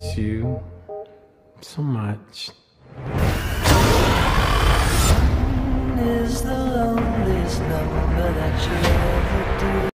you so much. Is the loneliest number that you ever do.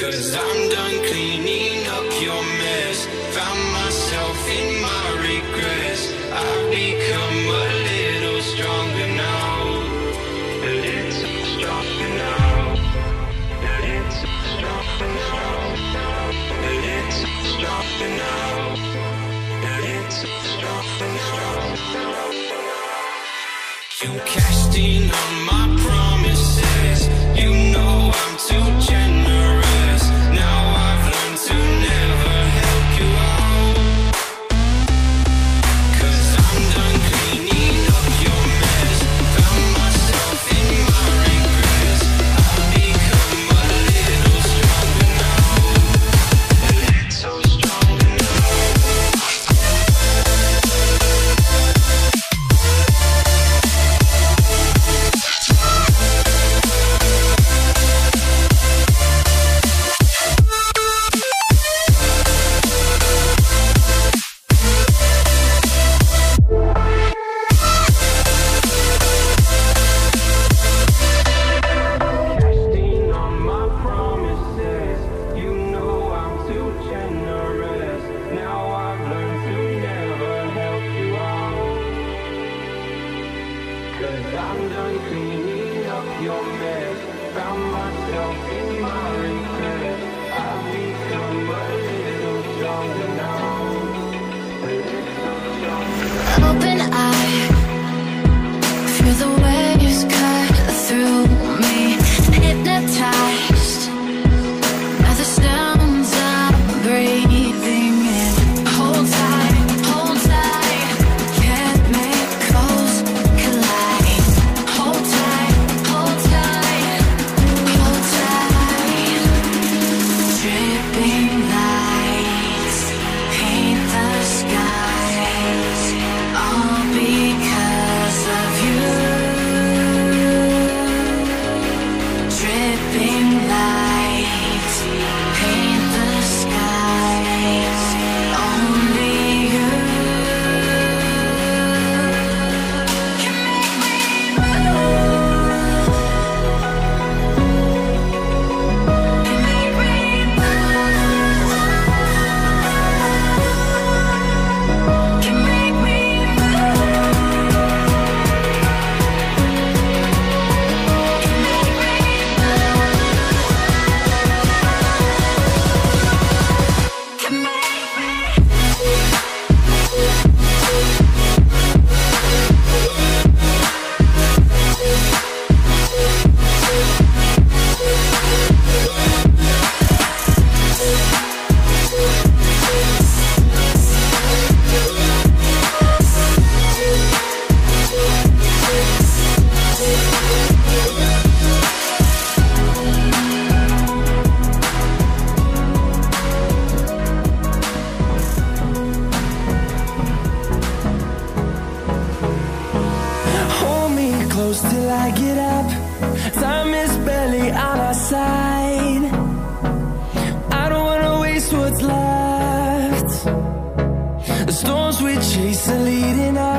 Cause I'm done cleaning up your mess. Found myself in my regrets. I've become a little stronger now. A little stronger now. A little stronger now. A little stronger now. A little stronger now. You casting on Found myself in waste